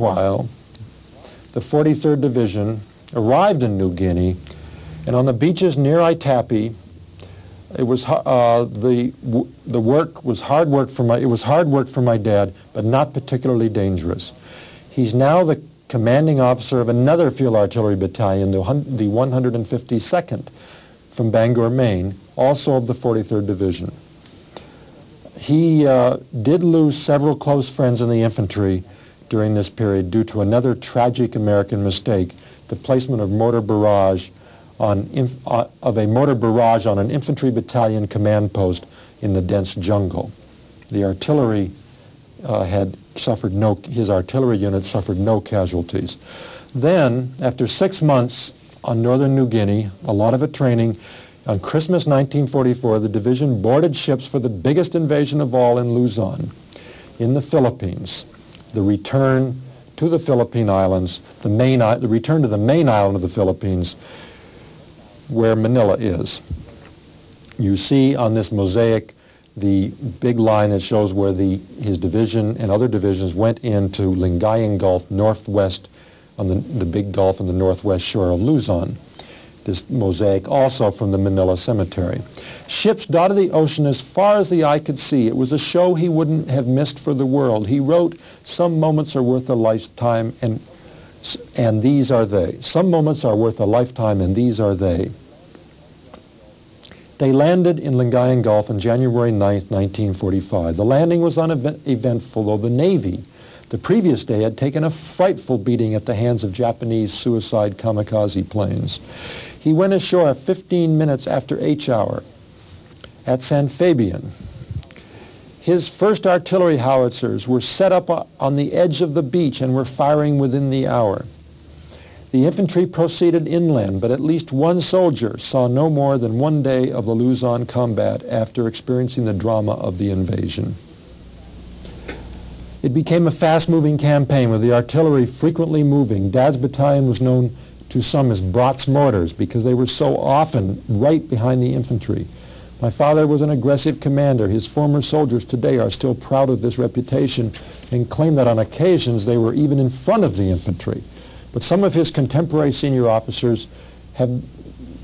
Meanwhile, the 43rd Division arrived in New Guinea, and on the beaches near Aitape, it was uh, the the work was hard work for my it was hard work for my dad, but not particularly dangerous. He's now the commanding officer of another field artillery battalion, the, the 152nd from Bangor, Maine, also of the 43rd Division. He uh, did lose several close friends in the infantry during this period due to another tragic American mistake, the placement of mortar barrage on uh, of a mortar barrage on an infantry battalion command post in the dense jungle. The artillery uh, had suffered no, his artillery unit suffered no casualties. Then, after six months on northern New Guinea, a lot of it training, on Christmas 1944, the division boarded ships for the biggest invasion of all in Luzon, in the Philippines. The return to the Philippine Islands, the, main, the return to the main island of the Philippines, where Manila is. You see on this mosaic the big line that shows where the, his division and other divisions went into Lingayen Gulf northwest on the, the big gulf on the northwest shore of Luzon. This mosaic also from the Manila Cemetery. Ships dotted the ocean as far as the eye could see. It was a show he wouldn't have missed for the world. He wrote, some moments are worth a lifetime and and these are they. Some moments are worth a lifetime, and these are they. They landed in Lingayen Gulf on January 9, 1945. The landing was uneventful, though the Navy the previous day had taken a frightful beating at the hands of Japanese suicide kamikaze planes. He went ashore 15 minutes after H hour at San Fabian, his first artillery howitzers were set up on the edge of the beach and were firing within the hour. The infantry proceeded inland, but at least one soldier saw no more than one day of the Luzon combat after experiencing the drama of the invasion. It became a fast-moving campaign with the artillery frequently moving. Dad's battalion was known to some as Bradt's mortars because they were so often right behind the infantry. My father was an aggressive commander. His former soldiers today are still proud of this reputation and claim that on occasions they were even in front of the infantry. But some of his contemporary senior officers have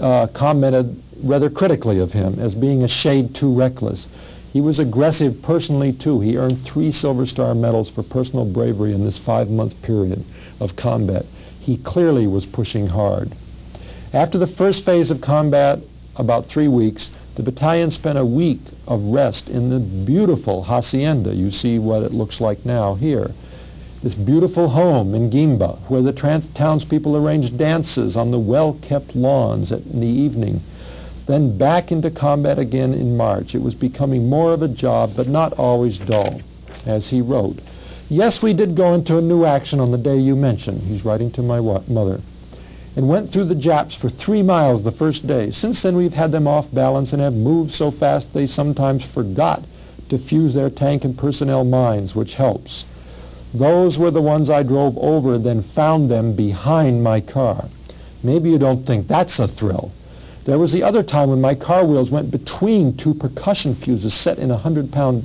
uh, commented rather critically of him as being a shade too reckless. He was aggressive personally too. He earned three Silver Star medals for personal bravery in this five-month period of combat. He clearly was pushing hard. After the first phase of combat, about three weeks, the battalion spent a week of rest in the beautiful hacienda. You see what it looks like now here. This beautiful home in Guimba, where the townspeople arranged dances on the well-kept lawns at, in the evening. Then back into combat again in March. It was becoming more of a job, but not always dull, as he wrote. Yes, we did go into a new action on the day you mentioned. He's writing to my mother and went through the Japs for three miles the first day. Since then, we've had them off balance and have moved so fast they sometimes forgot to fuse their tank and personnel mines, which helps. Those were the ones I drove over, and then found them behind my car. Maybe you don't think that's a thrill. There was the other time when my car wheels went between two percussion fuses set in a 100 pound,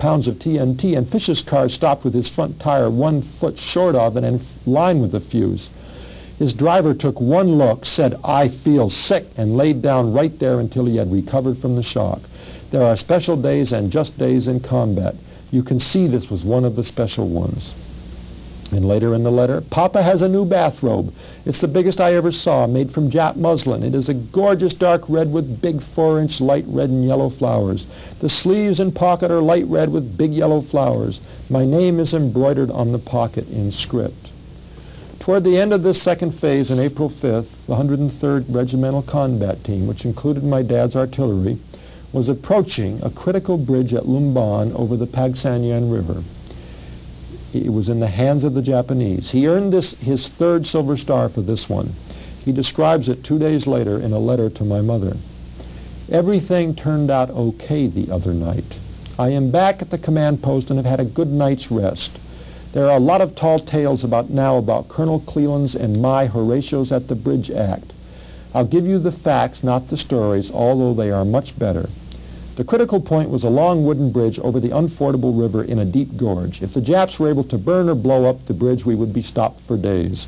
pounds of TNT, and Fish's car stopped with his front tire one foot short of and in line with the fuse. His driver took one look, said, I feel sick, and laid down right there until he had recovered from the shock. There are special days and just days in combat. You can see this was one of the special ones. And later in the letter, Papa has a new bathrobe. It's the biggest I ever saw, made from Jap muslin. It is a gorgeous dark red with big four-inch light red and yellow flowers. The sleeves and pocket are light red with big yellow flowers. My name is embroidered on the pocket in script. Toward the end of this second phase on April 5th, the 103rd Regimental Combat Team, which included my dad's artillery, was approaching a critical bridge at Lumban over the Pagsanjan River. It was in the hands of the Japanese. He earned this, his third Silver Star for this one. He describes it two days later in a letter to my mother. Everything turned out okay the other night. I am back at the command post and have had a good night's rest. There are a lot of tall tales about now about Colonel Cleland's and my Horatius at the Bridge Act. I'll give you the facts, not the stories, although they are much better. The critical point was a long wooden bridge over the unfordable river in a deep gorge. If the Japs were able to burn or blow up the bridge, we would be stopped for days.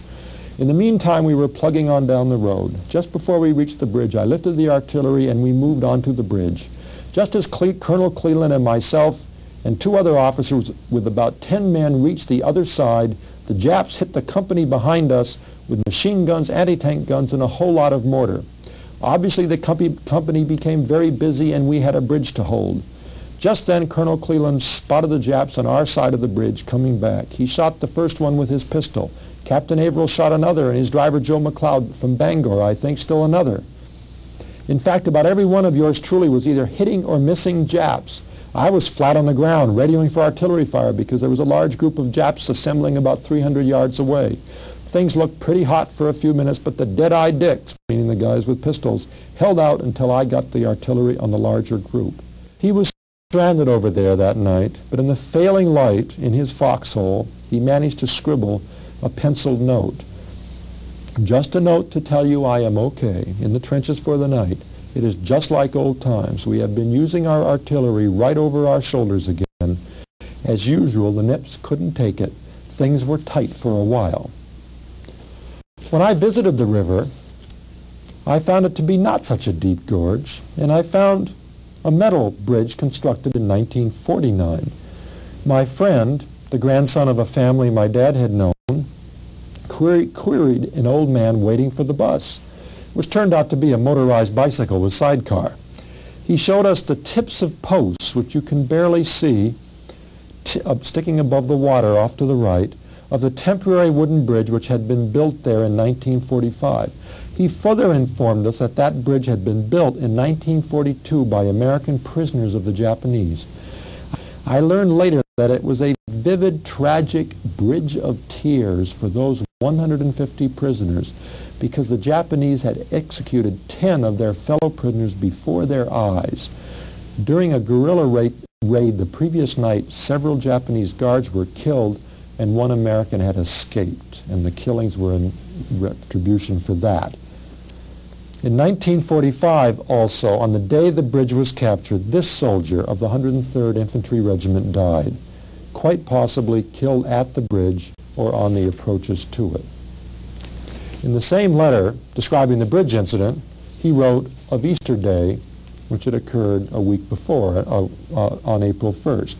In the meantime, we were plugging on down the road. Just before we reached the bridge, I lifted the artillery and we moved onto the bridge. Just as Cle Colonel Cleland and myself and two other officers with about 10 men reached the other side, the Japs hit the company behind us with machine guns, anti-tank guns, and a whole lot of mortar. Obviously, the company became very busy and we had a bridge to hold. Just then, Colonel Cleland spotted the Japs on our side of the bridge coming back. He shot the first one with his pistol. Captain Averill shot another, and his driver, Joe McLeod from Bangor, I think, still another. In fact, about every one of yours truly was either hitting or missing Japs. I was flat on the ground, radioing for artillery fire because there was a large group of Japs assembling about 300 yards away. Things looked pretty hot for a few minutes, but the dead-eyed dicks, meaning the guys with pistols, held out until I got the artillery on the larger group. He was stranded over there that night, but in the failing light in his foxhole, he managed to scribble a penciled note. Just a note to tell you I am okay in the trenches for the night. It is just like old times. We have been using our artillery right over our shoulders again. As usual, the Nips couldn't take it. Things were tight for a while. When I visited the river, I found it to be not such a deep gorge, and I found a metal bridge constructed in 1949. My friend, the grandson of a family my dad had known, queried an old man waiting for the bus, which turned out to be a motorized bicycle with sidecar. He showed us the tips of posts, which you can barely see, uh, sticking above the water off to the right, of the temporary wooden bridge which had been built there in 1945. He further informed us that that bridge had been built in 1942 by American prisoners of the Japanese. I learned later that it was a vivid, tragic bridge of tears for those 150 prisoners because the Japanese had executed 10 of their fellow prisoners before their eyes. During a guerrilla raid, raid the previous night, several Japanese guards were killed and one American had escaped, and the killings were in retribution for that. In 1945, also, on the day the bridge was captured, this soldier of the 103rd Infantry Regiment died, quite possibly killed at the bridge or on the approaches to it. In the same letter describing the bridge incident, he wrote of Easter Day, which had occurred a week before, uh, uh, on April 1st.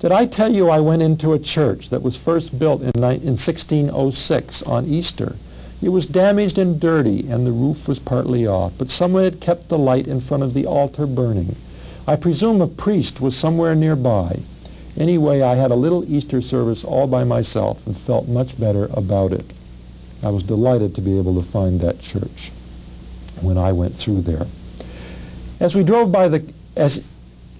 Did I tell you I went into a church that was first built in, in 1606 on Easter? It was damaged and dirty, and the roof was partly off, but someone had kept the light in front of the altar burning. I presume a priest was somewhere nearby. Anyway, I had a little Easter service all by myself and felt much better about it. I was delighted to be able to find that church when I went through there. As we drove by the, as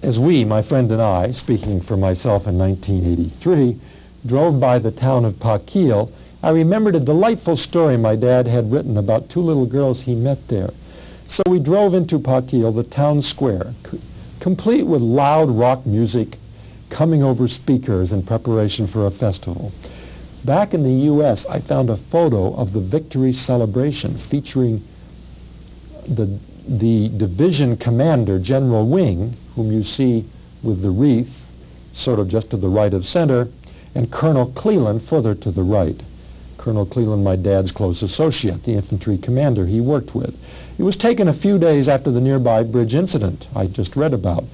as we, my friend and I, speaking for myself in 1983, drove by the town of Pakil, I remembered a delightful story my dad had written about two little girls he met there. So we drove into Pakil, the town square, complete with loud rock music coming over speakers in preparation for a festival. Back in the U.S., I found a photo of the victory celebration featuring the, the division commander, General Wing, whom you see with the wreath, sort of just to the right of center, and Colonel Cleland further to the right. Colonel Cleland, my dad's close associate, the infantry commander he worked with. It was taken a few days after the nearby bridge incident I just read about.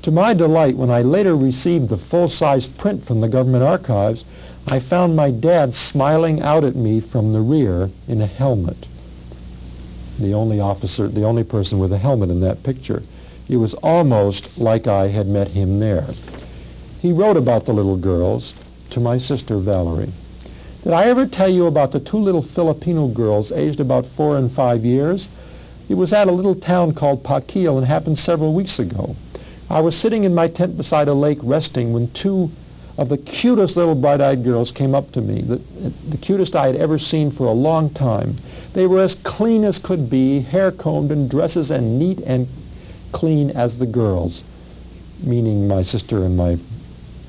To my delight, when I later received the full-size print from the government archives, I found my dad smiling out at me from the rear in a helmet. The only officer, the only person with a helmet in that picture. It was almost like I had met him there. He wrote about the little girls to my sister Valerie. Did I ever tell you about the two little Filipino girls aged about four and five years? It was at a little town called Pakil and happened several weeks ago. I was sitting in my tent beside a lake resting when two of the cutest little bright-eyed girls came up to me, the, the cutest I had ever seen for a long time. They were as clean as could be, hair combed and dresses and neat and clean as the girls, meaning my sister and my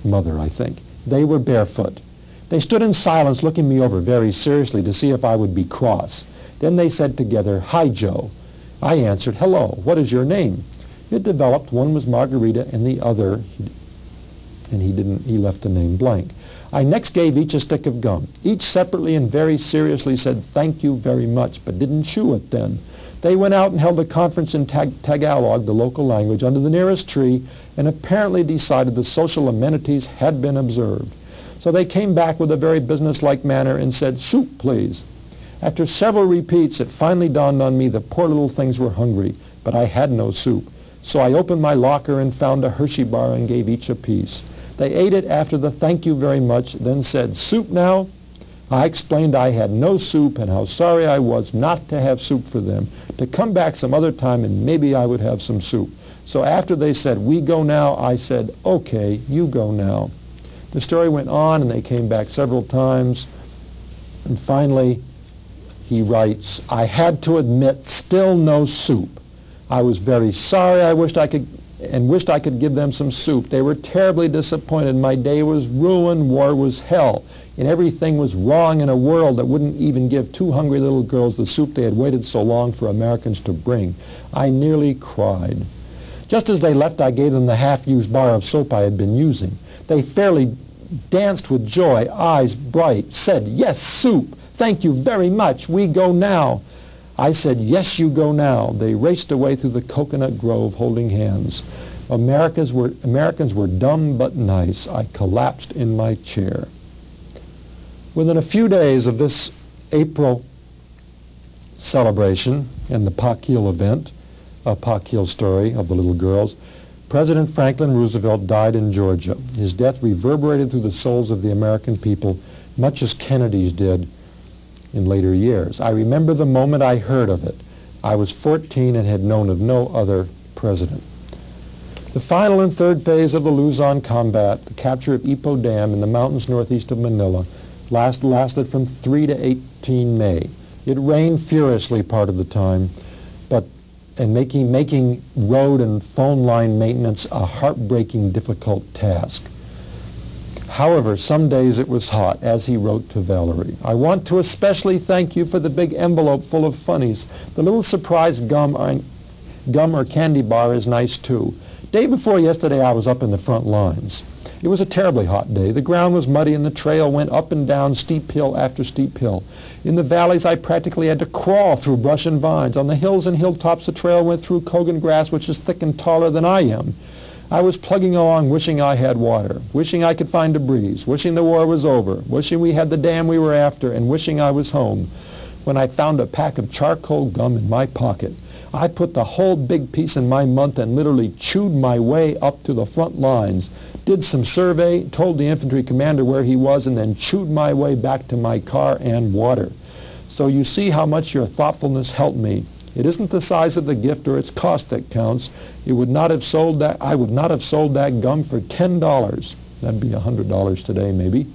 mother, I think. They were barefoot. They stood in silence looking me over very seriously to see if I would be cross. Then they said together, Hi, Joe. I answered, Hello, what is your name? It developed one was Margarita and the other, and he didn't, he left the name blank. I next gave each a stick of gum. Each separately and very seriously said, thank you very much, but didn't chew it then. They went out and held a conference in Tag Tagalog, the local language, under the nearest tree and apparently decided the social amenities had been observed. So they came back with a very businesslike manner and said, soup, please. After several repeats, it finally dawned on me the poor little things were hungry, but I had no soup. So I opened my locker and found a Hershey bar and gave each a piece. They ate it after the thank you very much, then said, soup now? I explained I had no soup and how sorry I was not to have soup for them, to come back some other time and maybe I would have some soup. So after they said, we go now, I said, okay, you go now. The story went on and they came back several times. And finally, he writes, I had to admit, still no soup. I was very sorry. I wished I could and wished I could give them some soup. They were terribly disappointed. My day was ruined. War was hell and everything was wrong in a world that wouldn't even give two hungry little girls the soup they had waited so long for Americans to bring. I nearly cried. Just as they left, I gave them the half-used bar of soap I had been using. They fairly danced with joy, eyes bright, said, yes, soup, thank you very much, we go now. I said, yes, you go now. They raced away through the coconut grove holding hands. Americans were, Americans were dumb but nice. I collapsed in my chair. Within a few days of this April celebration and the Pakil event, a Pakil story of the little girls, President Franklin Roosevelt died in Georgia. His death reverberated through the souls of the American people, much as Kennedy's did in later years. I remember the moment I heard of it. I was 14 and had known of no other president. The final and third phase of the Luzon combat, the capture of Ipo Dam in the mountains northeast of Manila, last, lasted from 3 to 18 May. It rained furiously part of the time, but and making, making road and phone line maintenance a heartbreaking difficult task. However, some days it was hot, as he wrote to Valerie. I want to especially thank you for the big envelope full of funnies. The little surprise gum or, gum or candy bar is nice too. Day before yesterday, I was up in the front lines. It was a terribly hot day. The ground was muddy and the trail went up and down steep hill after steep hill. In the valleys, I practically had to crawl through brush and vines. On the hills and hilltops, the trail went through cogon grass, which is thick and taller than I am. I was plugging along wishing I had water, wishing I could find a breeze, wishing the war was over, wishing we had the dam we were after, and wishing I was home, when I found a pack of charcoal gum in my pocket. I put the whole big piece in my month and literally chewed my way up to the front lines, did some survey, told the infantry commander where he was, and then chewed my way back to my car and water. So you see how much your thoughtfulness helped me. It isn't the size of the gift or its cost that counts. It would not have sold that, I would not have sold that gum for $10. That'd be $100 today maybe.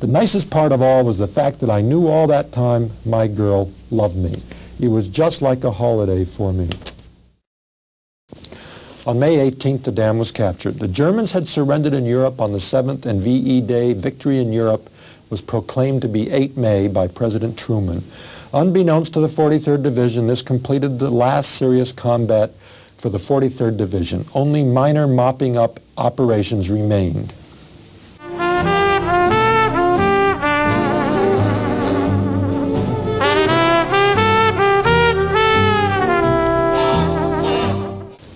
The nicest part of all was the fact that I knew all that time my girl loved me. It was just like a holiday for me. On May 18th, the dam was captured. The Germans had surrendered in Europe on the 7th, and VE Day, Victory in Europe, was proclaimed to be 8 May by President Truman. Unbeknownst to the 43rd Division, this completed the last serious combat for the 43rd Division. Only minor mopping up operations remained.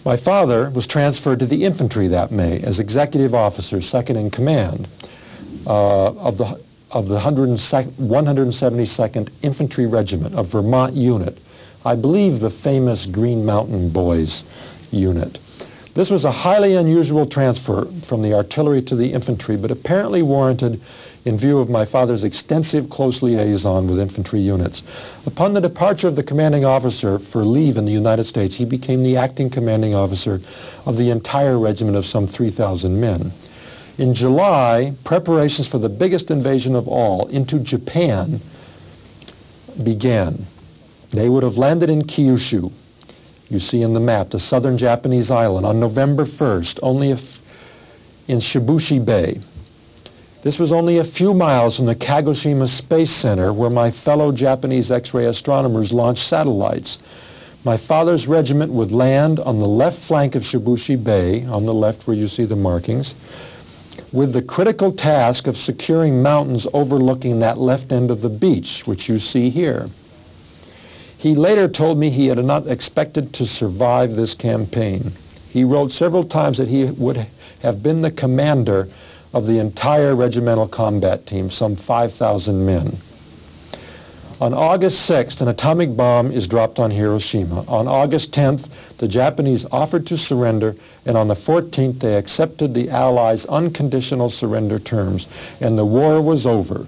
My father was transferred to the infantry that May as executive officer, second in command uh, of the of the 172nd Infantry Regiment, a Vermont unit. I believe the famous Green Mountain Boys unit. This was a highly unusual transfer from the artillery to the infantry, but apparently warranted in view of my father's extensive close liaison with infantry units. Upon the departure of the commanding officer for leave in the United States, he became the acting commanding officer of the entire regiment of some 3,000 men. In July, preparations for the biggest invasion of all into Japan began. They would have landed in Kyushu, you see in the map, the southern Japanese island, on November 1st, only if in Shibushi Bay. This was only a few miles from the Kagoshima Space Center where my fellow Japanese X-ray astronomers launched satellites. My father's regiment would land on the left flank of Shibushi Bay, on the left where you see the markings, with the critical task of securing mountains overlooking that left end of the beach, which you see here. He later told me he had not expected to survive this campaign. He wrote several times that he would have been the commander of the entire regimental combat team, some 5,000 men. On August 6th, an atomic bomb is dropped on Hiroshima. On August 10th, the Japanese offered to surrender, and on the 14th, they accepted the Allies' unconditional surrender terms, and the war was over.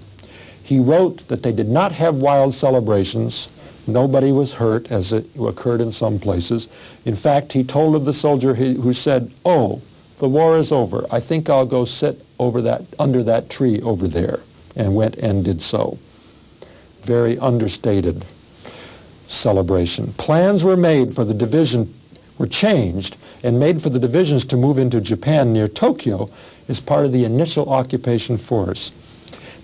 He wrote that they did not have wild celebrations. Nobody was hurt, as it occurred in some places. In fact, he told of the soldier who said, oh, the war is over. I think I'll go sit over that, under that tree over there, and went and did so very understated celebration. Plans were made for the division, were changed, and made for the divisions to move into Japan near Tokyo as part of the initial occupation force.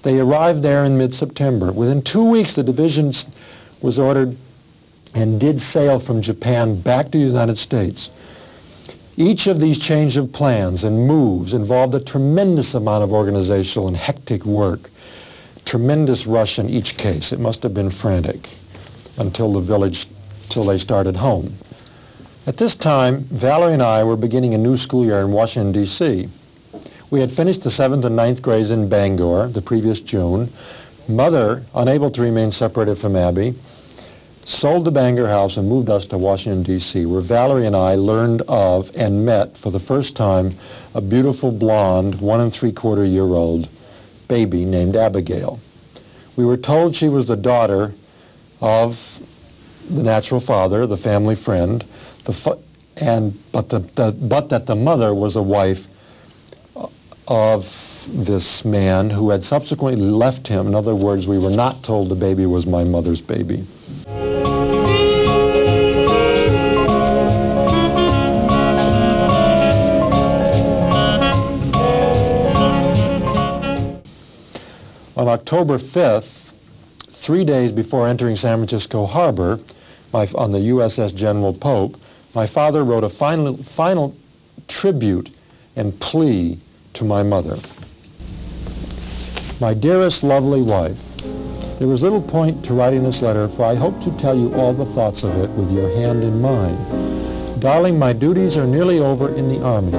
They arrived there in mid-September. Within two weeks, the division was ordered and did sail from Japan back to the United States. Each of these change of plans and moves involved a tremendous amount of organizational and hectic work tremendous rush in each case. It must have been frantic until the village, till they started home. At this time, Valerie and I were beginning a new school year in Washington, D.C. We had finished the 7th and ninth grades in Bangor the previous June. Mother, unable to remain separated from Abby, sold the Bangor house and moved us to Washington, D.C., where Valerie and I learned of and met for the first time a beautiful blonde, one and three-quarter year old baby named Abigail. We were told she was the daughter of the natural father, the family friend, the and but, the, the, but that the mother was a wife of this man who had subsequently left him. In other words, we were not told the baby was my mother's baby. On October 5th, three days before entering San Francisco Harbor, my, on the USS General Pope, my father wrote a final, final tribute and plea to my mother. My dearest, lovely wife, there was little point to writing this letter, for I hope to tell you all the thoughts of it with your hand in mine. Darling, my duties are nearly over in the Army.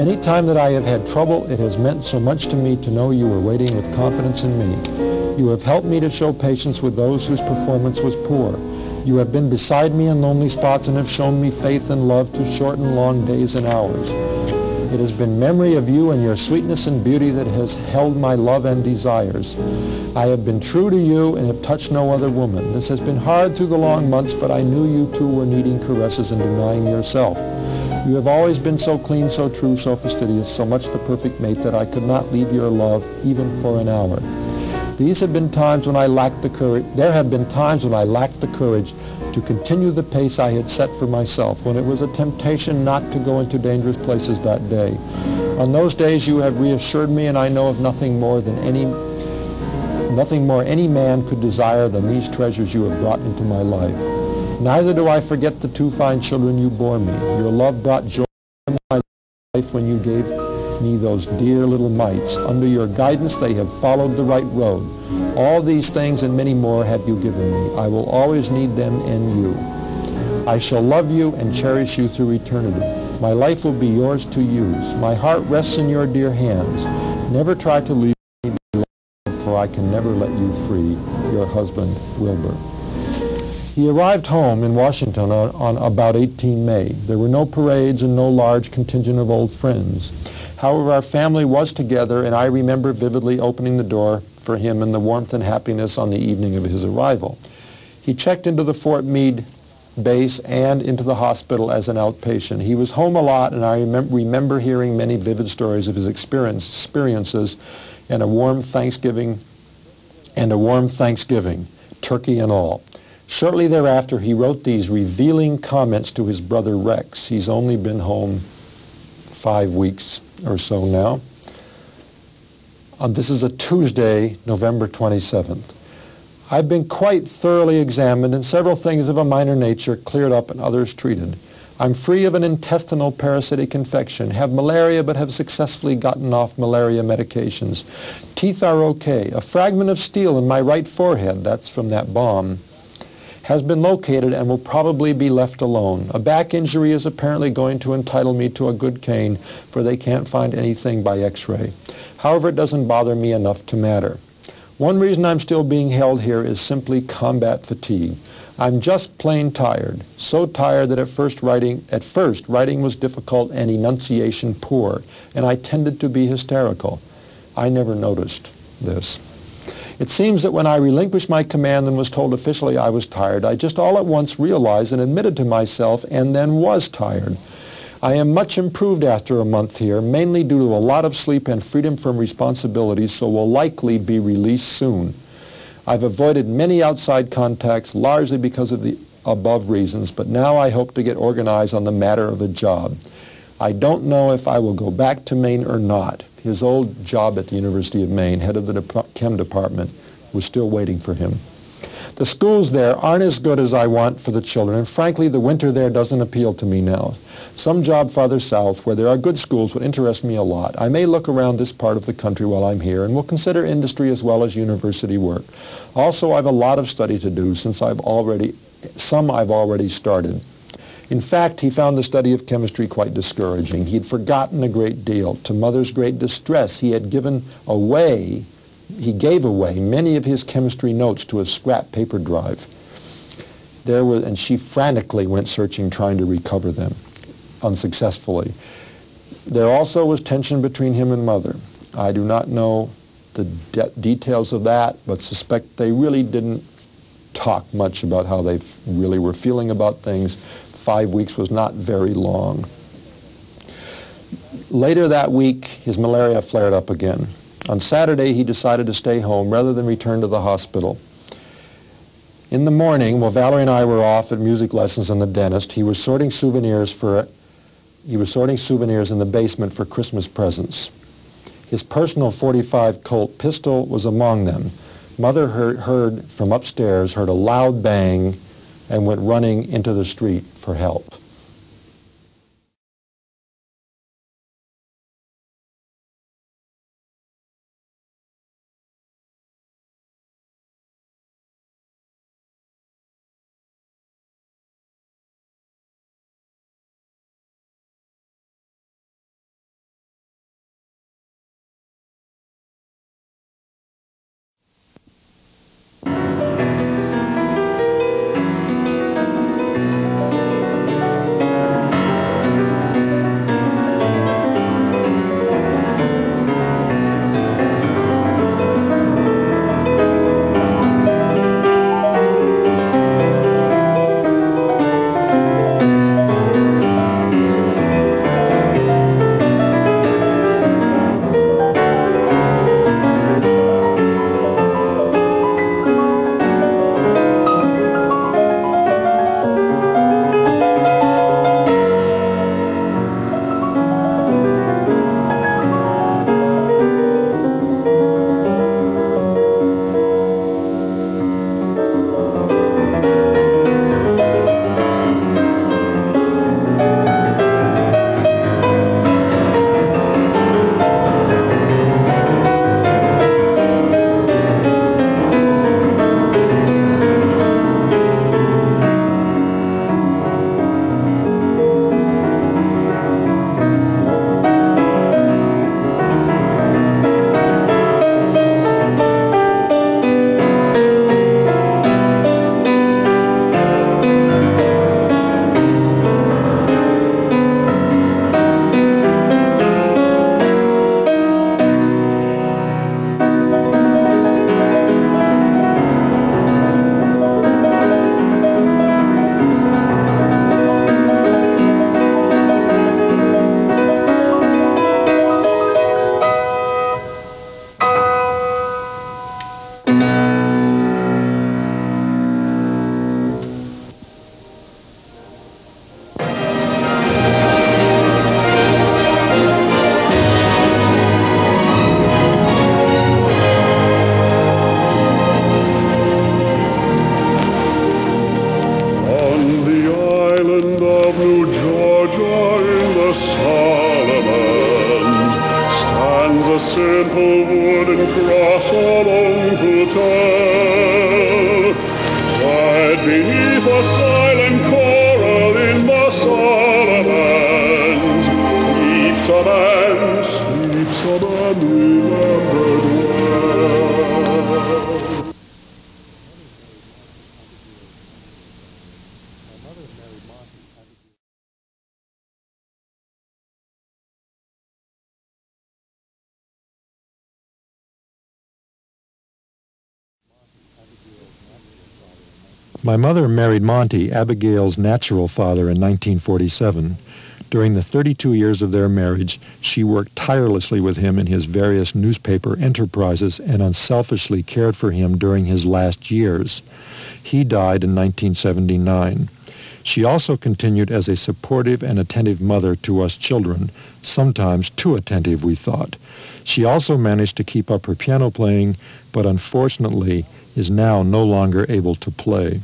Any time that I have had trouble, it has meant so much to me to know you were waiting with confidence in me. You have helped me to show patience with those whose performance was poor. You have been beside me in lonely spots and have shown me faith and love to shorten long days and hours. It has been memory of you and your sweetness and beauty that has held my love and desires. I have been true to you and have touched no other woman. This has been hard through the long months, but I knew you too were needing caresses and denying yourself. You have always been so clean, so true, so fastidious, so much the perfect mate that I could not leave your love even for an hour. These have been times when I lacked the courage. There have been times when I lacked the courage to continue the pace I had set for myself, when it was a temptation not to go into dangerous places that day. On those days you have reassured me, and I know of nothing more than any nothing more any man could desire than these treasures you have brought into my life. Neither do I forget the two fine children you bore me. Your love brought joy in my life when you gave me those dear little mites. Under your guidance they have followed the right road. All these things and many more have you given me. I will always need them in you. I shall love you and cherish you through eternity. My life will be yours to use. My heart rests in your dear hands. Never try to leave me, for I can never let you free. Your husband, Wilber. He arrived home in Washington on, on, about 18 May. There were no parades and no large contingent of old friends. However, our family was together, and I remember vividly opening the door for him in the warmth and happiness on the evening of his arrival. He checked into the Fort Meade base and into the hospital as an outpatient. He was home a lot, and I remem remember hearing many vivid stories of his experience, experiences and a warm Thanksgiving and a warm Thanksgiving, turkey and all. Shortly thereafter, he wrote these revealing comments to his brother Rex. He's only been home five weeks or so now. This is a Tuesday, November 27th. I've been quite thoroughly examined and several things of a minor nature cleared up and others treated. I'm free of an intestinal parasitic infection, have malaria but have successfully gotten off malaria medications. Teeth are okay. A fragment of steel in my right forehead, that's from that bomb, has been located and will probably be left alone. A back injury is apparently going to entitle me to a good cane, for they can't find anything by x-ray. However, it doesn't bother me enough to matter. One reason I'm still being held here is simply combat fatigue. I'm just plain tired, so tired that at first writing, at first writing was difficult and enunciation poor, and I tended to be hysterical. I never noticed this. It seems that when I relinquished my command and was told officially I was tired, I just all at once realized and admitted to myself and then was tired. I am much improved after a month here, mainly due to a lot of sleep and freedom from responsibilities, so will likely be released soon. I've avoided many outside contacts largely because of the above reasons, but now I hope to get organized on the matter of a job. I don't know if I will go back to Maine or not. His old job at the University of Maine, head of the chem department, was still waiting for him. The schools there aren't as good as I want for the children, and frankly, the winter there doesn't appeal to me now. Some job farther south where there are good schools would interest me a lot. I may look around this part of the country while I'm here and will consider industry as well as university work. Also, I have a lot of study to do since I've already, some I've already started. In fact, he found the study of chemistry quite discouraging. He had forgotten a great deal. To Mother's great distress, he had given away he gave away many of his chemistry notes to a scrap paper drive. There was, and she frantically went searching, trying to recover them, unsuccessfully. There also was tension between him and mother. I do not know the de details of that, but suspect they really didn't talk much about how they really were feeling about things. Five weeks was not very long. Later that week, his malaria flared up again. On Saturday, he decided to stay home rather than return to the hospital. In the morning, while Valerie and I were off at music lessons in the dentist, he was sorting souvenirs for he was sorting souvenirs in the basement for Christmas presents. His personal 45 Colt pistol was among them. Mother heard, heard from upstairs, heard a loud bang, and went running into the street for help. My mother married Monty, Abigail's natural father, in 1947. During the 32 years of their marriage, she worked tirelessly with him in his various newspaper enterprises and unselfishly cared for him during his last years. He died in 1979. She also continued as a supportive and attentive mother to us children, sometimes too attentive, we thought. She also managed to keep up her piano playing, but unfortunately is now no longer able to play.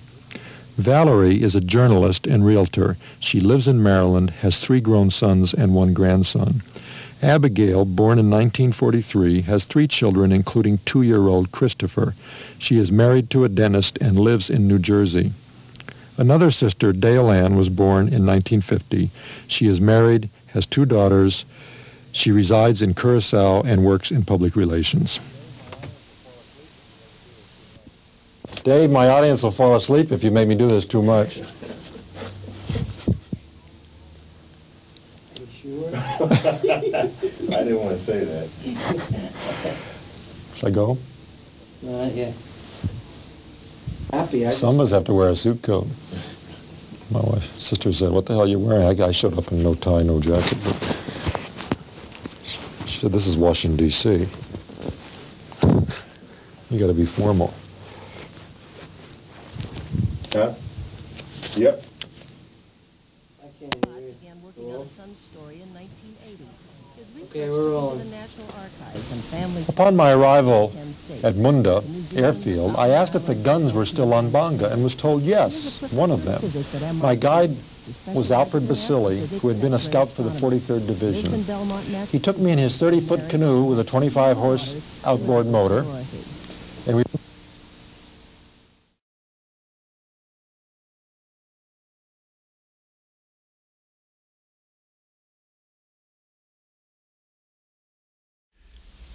Valerie is a journalist and realtor. She lives in Maryland, has three grown sons and one grandson. Abigail, born in 1943, has three children, including two-year-old Christopher. She is married to a dentist and lives in New Jersey. Another sister, Dale Ann, was born in 1950. She is married, has two daughters. She resides in Curacao and works in public relations. Dave, my audience will fall asleep if you make me do this too much. Sure? I didn't want to say that. Should I go? Not yet. Happy, I Some of us have to wear a suit coat. My wife, sister said, what the hell are you wearing? I, I showed up in no tie, no jacket. But she said, this is Washington, D.C. You got to be formal. Yep. I can't Scott hear began working on a son's story in 1980. His research Okay, we're took him the National Archives and family Upon my arrival at Munda Airfield, I asked if the guns were still on Bonga and was told yes, one of them. My guide was Alfred Basili, who had been a scout for the 43rd Division. He took me in his 30-foot canoe with a 25-horse outboard motor,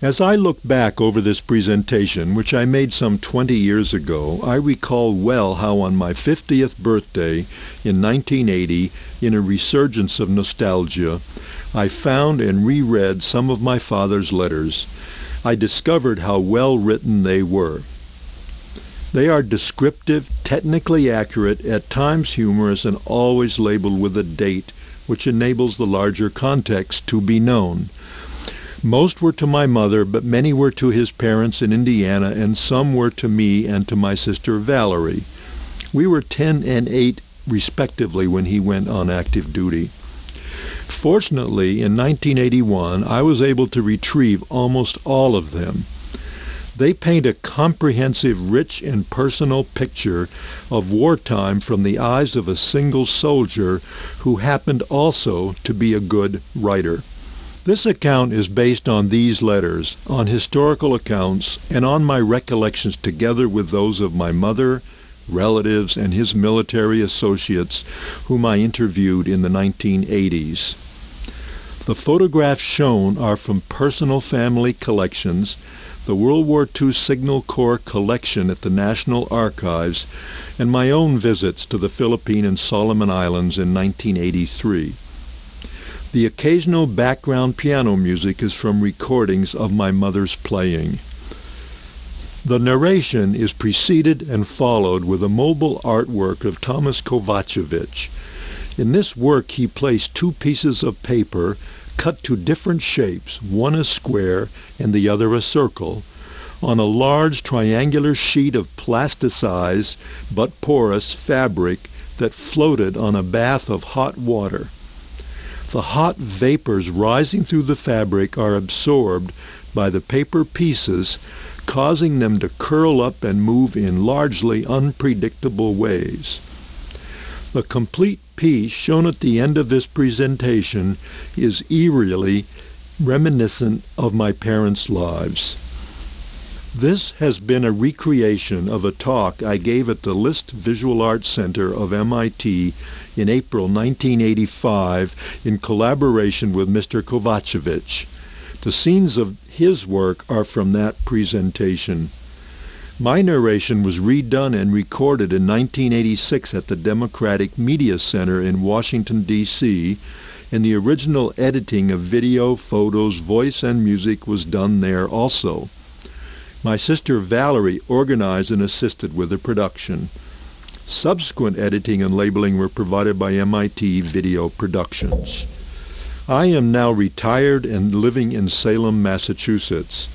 As I look back over this presentation, which I made some 20 years ago, I recall well how on my 50th birthday in 1980, in a resurgence of nostalgia, I found and reread some of my father's letters. I discovered how well written they were. They are descriptive, technically accurate, at times humorous, and always labeled with a date, which enables the larger context to be known. Most were to my mother, but many were to his parents in Indiana, and some were to me and to my sister Valerie. We were 10 and 8 respectively when he went on active duty. Fortunately, in 1981, I was able to retrieve almost all of them. They paint a comprehensive, rich, and personal picture of wartime from the eyes of a single soldier who happened also to be a good writer. This account is based on these letters, on historical accounts, and on my recollections together with those of my mother, relatives, and his military associates whom I interviewed in the 1980s. The photographs shown are from personal family collections, the World War II Signal Corps collection at the National Archives, and my own visits to the Philippine and Solomon Islands in 1983. The occasional background piano music is from recordings of my mother's playing. The narration is preceded and followed with a mobile artwork of Thomas Kovachevich. In this work he placed two pieces of paper cut to different shapes, one a square and the other a circle, on a large triangular sheet of plasticized but porous fabric that floated on a bath of hot water. The hot vapors rising through the fabric are absorbed by the paper pieces, causing them to curl up and move in largely unpredictable ways. The complete piece shown at the end of this presentation is eerily reminiscent of my parents' lives. This has been a recreation of a talk I gave at the List Visual Arts Center of MIT in April 1985 in collaboration with Mr. Kovachevich. The scenes of his work are from that presentation. My narration was redone and recorded in 1986 at the Democratic Media Center in Washington, D.C., and the original editing of video, photos, voice, and music was done there also. My sister Valerie organized and assisted with the production. Subsequent editing and labeling were provided by MIT Video Productions. I am now retired and living in Salem, Massachusetts.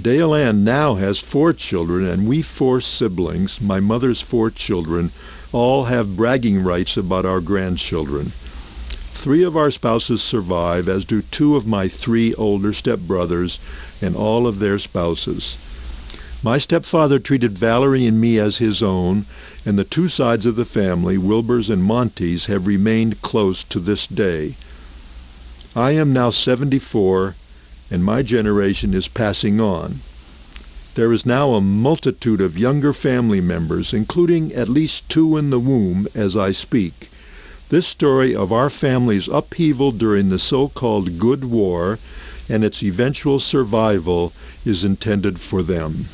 Dale Ann now has four children, and we four siblings, my mother's four children, all have bragging rights about our grandchildren. Three of our spouses survive, as do two of my three older stepbrothers and all of their spouses. My stepfather treated Valerie and me as his own, and the two sides of the family, Wilbers and Montes, have remained close to this day. I am now 74, and my generation is passing on. There is now a multitude of younger family members, including at least two in the womb as I speak. This story of our family's upheaval during the so-called Good War and its eventual survival is intended for them.